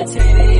meditating.